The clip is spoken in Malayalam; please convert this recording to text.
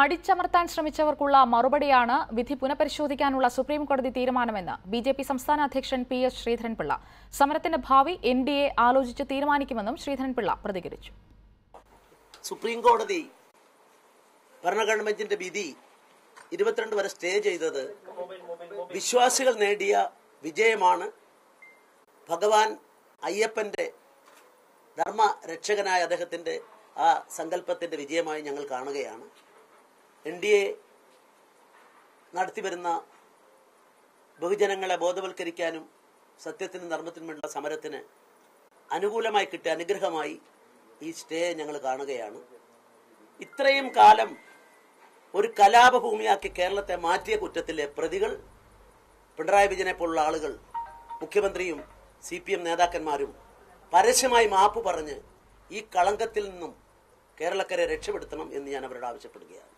അടിച്ചമർത്താൻ ശ്രമിച്ചവർക്കുള്ള മറുപടിയാണ് വിധി പുനഃപരിശോധിക്കാനുള്ള സുപ്രീംകോടതി തീരുമാനമെന്ന് ബി ജെ പി സംസ്ഥാന അധ്യക്ഷൻ പി എസ് ശ്രീധരൻപിള്ള. സമരത്തിന്റെ ഭാവി എൻ ഡി എ ആലോചിച്ച് തീരുമാനിക്കുമെന്നും ശ്രീധരൻപിള്ള പ്രതികരിച്ചു. സുപ്രീംകോടതി ഭരണഗവൺമെന്റിന്റെ വിധി ഇരുപത്തിരണ്ട് വരെ സ്റ്റേ ചെയ്തത് വിശ്വാസികൾ നേടിയ വിജയമാണ്. ഭഗവാൻ അയ്യപ്പന്റെ ധർമ്മ രക്ഷകനായ അദ്ദേഹത്തിന്റെ ആ സങ്കല്പത്തിന്റെ വിജയമായി ഞങ്ങൾ കാണുകയാണ്. എൻ ഡി എ നടത്തിവരുന്ന ബഹുജനങ്ങളെ ബോധവൽക്കരിക്കാനും സത്യത്തിനും ധർമ്മത്തിനുമുള്ള സമരത്തിന് അനുകൂലമായി കിട്ടിയ അനുഗ്രഹമായി ഈ സ്റ്റേ ഞങ്ങൾ കാണുകയാണ്. ഇത്രയും കാലം ഒരു കലാപഭൂമിയാക്കി കേരളത്തെ മാറ്റിയ കുറ്റത്തിലെ പ്രതികൾ പിണറായി വിജയനെ പോലുള്ള ആളുകൾ മുഖ്യമന്ത്രിയും സി പി എം നേതാക്കന്മാരും പരസ്യമായി മാപ്പ് പറഞ്ഞ് ഈ കളങ്കത്തിൽ നിന്നും കേരളക്കരെ രക്ഷപ്പെടുത്തണം എന്ന് ഞാൻ അവരോട് ആവശ്യപ്പെടുകയാണ്.